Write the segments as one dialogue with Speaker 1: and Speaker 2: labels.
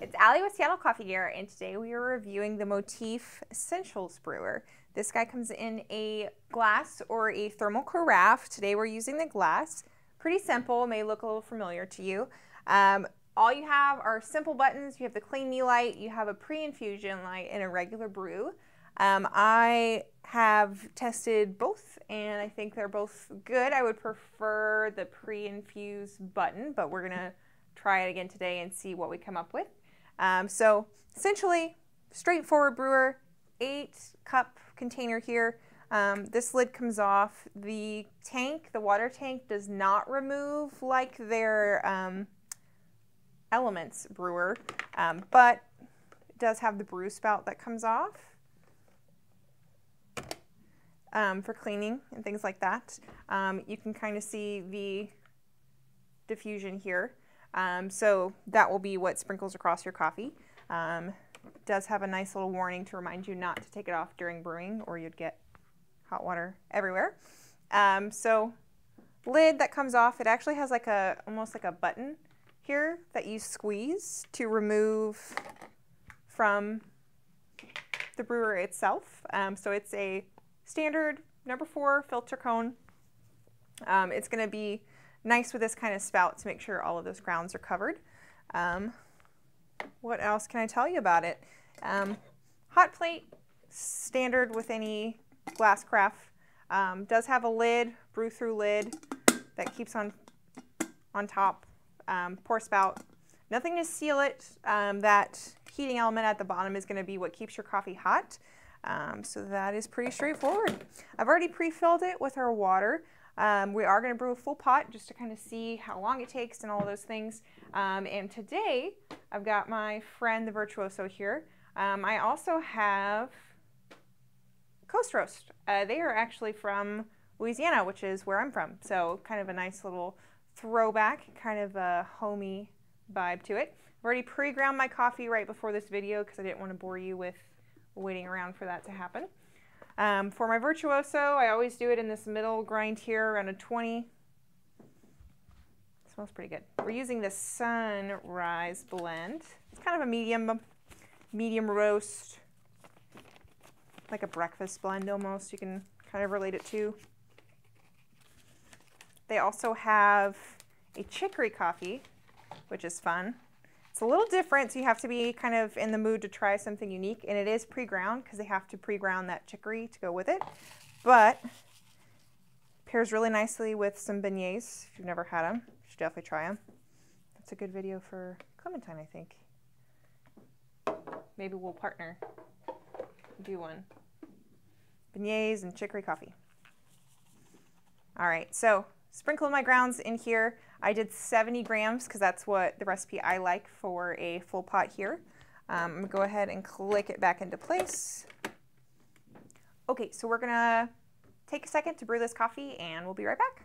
Speaker 1: It's Allie with Seattle Coffee Gear, and today we are reviewing the Motif Essentials Brewer. This guy comes in a glass or a thermal carafe. Today we're using the glass. Pretty simple, may look a little familiar to you. Um, all you have are simple buttons. You have the clean me light, you have a pre-infusion light, and a regular brew. Um, I have tested both, and I think they're both good. I would prefer the pre-infuse button, but we're gonna try it again today and see what we come up with. Um, so essentially, straightforward brewer, eight cup container here. Um, this lid comes off. The tank, the water tank, does not remove like their um, Elements brewer, um, but it does have the brew spout that comes off um, for cleaning and things like that. Um, you can kind of see the diffusion here. Um, so that will be what sprinkles across your coffee. Um, does have a nice little warning to remind you not to take it off during brewing or you'd get hot water everywhere. Um, so lid that comes off, it actually has like a almost like a button here that you squeeze to remove from the brewer itself. Um, so it's a standard number four filter cone. Um, it's going to be nice with this kind of spout to make sure all of those grounds are covered. Um, what else can I tell you about it? Um, hot plate, standard with any glass carafe. Um, does have a lid, brew through lid that keeps on on top. Um, pour spout. Nothing to seal it. Um, that heating element at the bottom is going to be what keeps your coffee hot. Um, so that is pretty straightforward. I've already pre-filled it with our water. Um, we are going to brew a full pot just to kind of see how long it takes and all those things. Um, and today I've got my friend the Virtuoso here. Um, I also have Coast Roast. Uh, they are actually from Louisiana, which is where I'm from. So kind of a nice little throwback, kind of a homey vibe to it. I've already pre-ground my coffee right before this video because I didn't want to bore you with waiting around for that to happen. Um, for my Virtuoso, I always do it in this middle grind here around a 20. It smells pretty good. We're using the Sunrise blend. It's kind of a medium, medium roast, like a breakfast blend almost. You can kind of relate it to. They also have a chicory coffee, which is fun. It's a little different, so you have to be kind of in the mood to try something unique, and it is pre-ground because they have to pre-ground that chicory to go with it. But pairs really nicely with some beignets. If you've never had them, you should definitely try them. That's a good video for Clementine, I think. Maybe we'll partner, do one. Beignets and chicory coffee. All right, so sprinkle my grounds in here. I did 70 grams because that's what the recipe I like for a full pot here. Um, I'm to go ahead and click it back into place. Okay, so we're to take a second to brew this coffee and we'll be right back.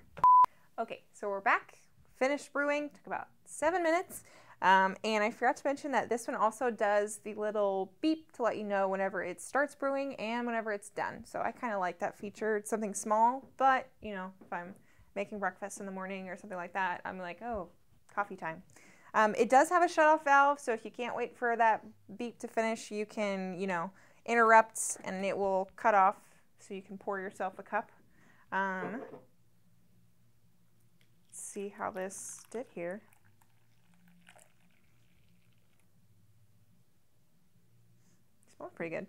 Speaker 1: Okay, so we're back, finished brewing, took about seven minutes. Um, and I forgot to mention that this one also does the little beep to let you know whenever it starts brewing and whenever it's done. So I kind of like that feature. It's something small, but you know, if I'm making breakfast in the morning or something like that, I'm like, oh, coffee time. Um, it does have a shut-off valve, so if you can't wait for that beep to finish, you can, you know, interrupt and it will cut off so you can pour yourself a cup. Um, see how this did here. Smells pretty good.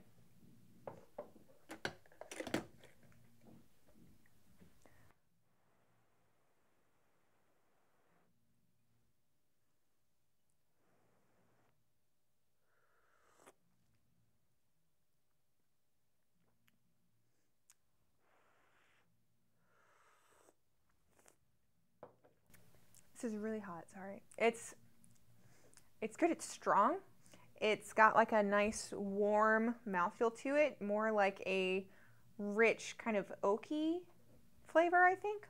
Speaker 1: This is really hot, sorry. It's it's good, it's strong. It's got like a nice warm mouthfeel to it, more like a rich kind of oaky flavor, I think.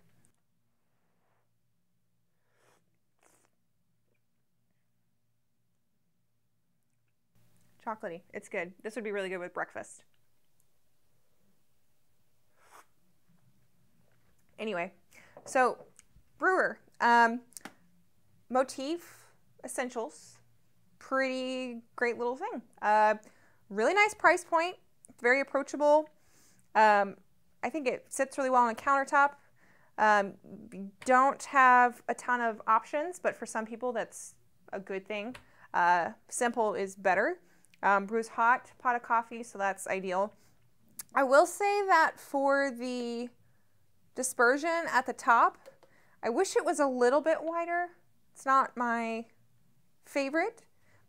Speaker 1: Chocolatey, it's good. This would be really good with breakfast. Anyway, so brewer, um, Motif Essentials pretty great little thing. Uh, really nice price point, very approachable. Um, I think it sits really well on a countertop. Um, don't have a ton of options, but for some people that's a good thing. Uh, simple is better. Um, brews hot pot of coffee, so that's ideal. I will say that for the dispersion at the top, I wish it was a little bit wider. It's not my favorite,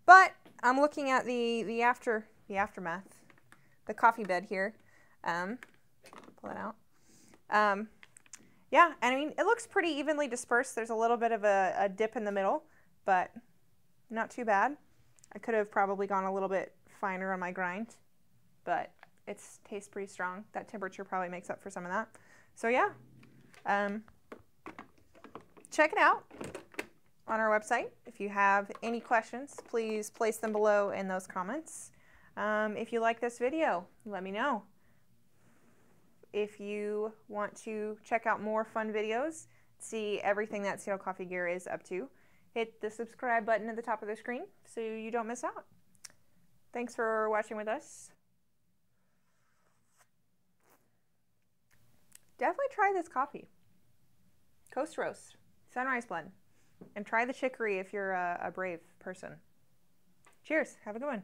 Speaker 1: but I'm looking at the, the after the aftermath, the coffee bed here. Um, pull it out. Um, yeah, and I mean, it looks pretty evenly dispersed. There's a little bit of a, a dip in the middle, but not too bad. I could have probably gone a little bit finer on my grind, but it tastes pretty strong. That temperature probably makes up for some of that. So yeah, um, check it out on our website. If you have any questions, please place them below in those comments. Um, if you like this video, let me know. If you want to check out more fun videos, see everything that Seattle Coffee Gear is up to, hit the subscribe button at the top of the screen so you don't miss out. Thanks for watching with us. Definitely try this coffee. Coast Roast, Sunrise Blend. And try the chicory if you're a, a brave person. Cheers. Have a good one.